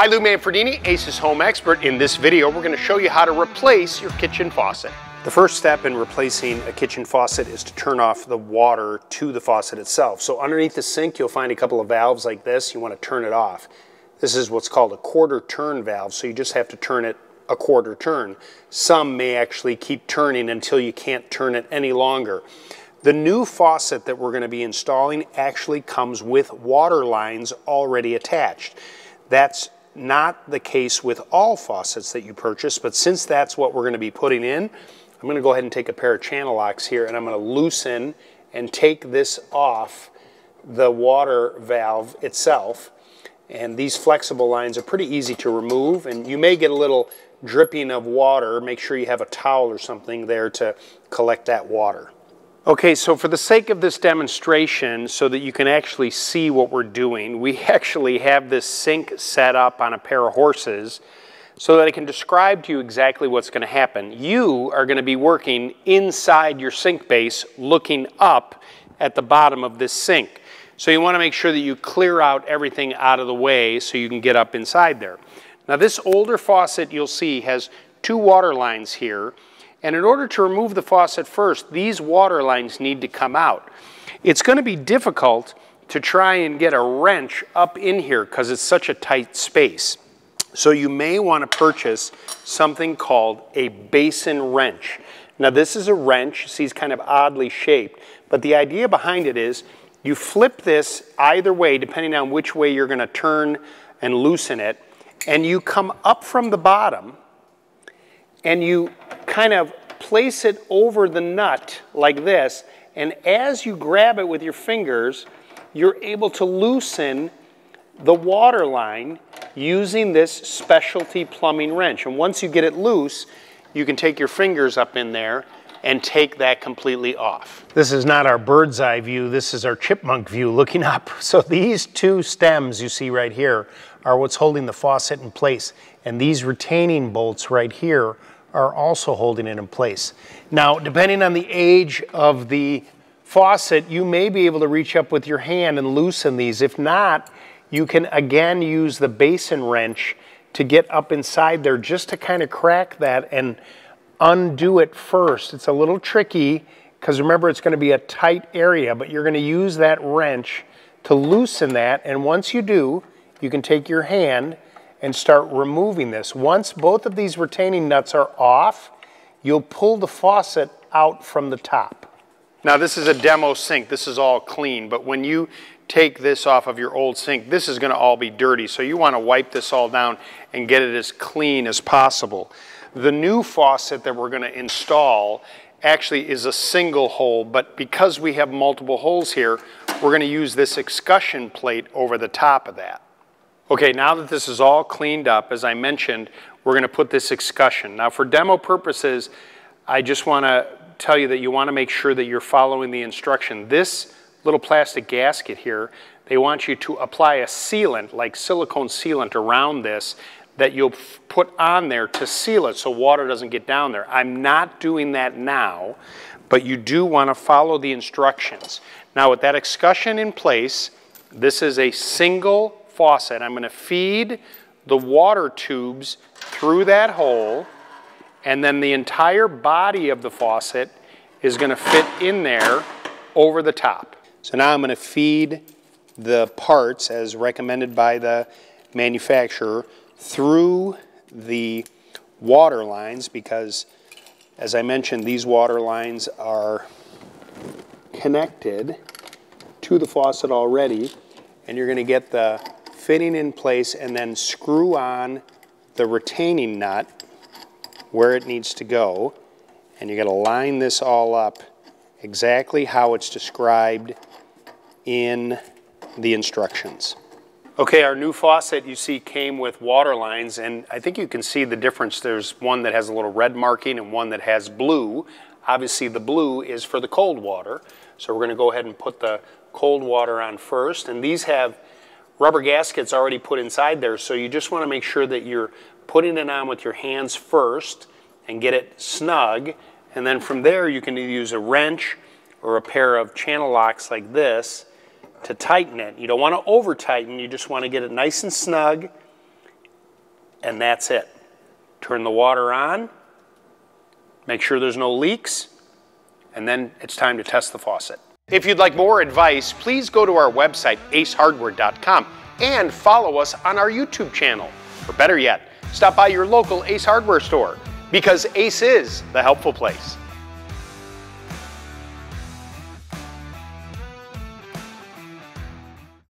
Hi, Lou Manfredini, Aces Home Expert. In this video, we're going to show you how to replace your kitchen faucet. The first step in replacing a kitchen faucet is to turn off the water to the faucet itself. So underneath the sink, you'll find a couple of valves like this. You want to turn it off. This is what's called a quarter turn valve, so you just have to turn it a quarter turn. Some may actually keep turning until you can't turn it any longer. The new faucet that we're going to be installing actually comes with water lines already attached. That's not the case with all faucets that you purchase, but since that's what we're going to be putting in, I'm going to go ahead and take a pair of channel locks here and I'm going to loosen and take this off the water valve itself. And these flexible lines are pretty easy to remove and you may get a little dripping of water. Make sure you have a towel or something there to collect that water. Okay, so for the sake of this demonstration, so that you can actually see what we're doing, we actually have this sink set up on a pair of horses so that I can describe to you exactly what's going to happen. You are going to be working inside your sink base looking up at the bottom of this sink. So you want to make sure that you clear out everything out of the way so you can get up inside there. Now this older faucet you'll see has two water lines here and in order to remove the faucet first, these water lines need to come out. It's going to be difficult to try and get a wrench up in here because it's such a tight space. So you may want to purchase something called a basin wrench. Now this is a wrench, see it's kind of oddly shaped, but the idea behind it is you flip this either way depending on which way you're going to turn and loosen it, and you come up from the bottom and you kind of place it over the nut like this, and as you grab it with your fingers, you're able to loosen the water line using this specialty plumbing wrench. And once you get it loose, you can take your fingers up in there and take that completely off. This is not our bird's eye view, this is our chipmunk view looking up. So these two stems you see right here are what's holding the faucet in place. And these retaining bolts right here are also holding it in place. Now, depending on the age of the faucet, you may be able to reach up with your hand and loosen these. If not, you can again use the basin wrench to get up inside there just to kind of crack that and undo it first. It's a little tricky because remember it's going to be a tight area, but you're going to use that wrench to loosen that. And once you do, you can take your hand and start removing this. Once both of these retaining nuts are off, you'll pull the faucet out from the top. Now this is a demo sink, this is all clean, but when you take this off of your old sink, this is gonna all be dirty, so you wanna wipe this all down and get it as clean as possible. The new faucet that we're gonna install actually is a single hole, but because we have multiple holes here, we're gonna use this escutcheon plate over the top of that. Okay, now that this is all cleaned up, as I mentioned, we're gonna put this escutcheon. Now for demo purposes, I just wanna tell you that you wanna make sure that you're following the instruction. This little plastic gasket here, they want you to apply a sealant, like silicone sealant around this, that you'll put on there to seal it so water doesn't get down there. I'm not doing that now, but you do wanna follow the instructions. Now with that escutcheon in place, this is a single faucet. I'm going to feed the water tubes through that hole, and then the entire body of the faucet is going to fit in there over the top. So now I'm going to feed the parts as recommended by the manufacturer through the water lines because as I mentioned these water lines are connected to the faucet already and you're going to get the fitting in place and then screw on the retaining nut where it needs to go. And you're going to line this all up exactly how it's described in the instructions. Okay, our new faucet you see came with water lines and I think you can see the difference. There's one that has a little red marking and one that has blue. Obviously the blue is for the cold water. So we're going to go ahead and put the cold water on first and these have rubber gaskets already put inside there, so you just want to make sure that you're putting it on with your hands first and get it snug, and then from there you can use a wrench or a pair of channel locks like this to tighten it. You don't want to over tighten, you just want to get it nice and snug and that's it. Turn the water on, make sure there's no leaks, and then it's time to test the faucet. If you'd like more advice, please go to our website, acehardware.com, and follow us on our YouTube channel. Or better yet, stop by your local Ace Hardware store because Ace is the helpful place.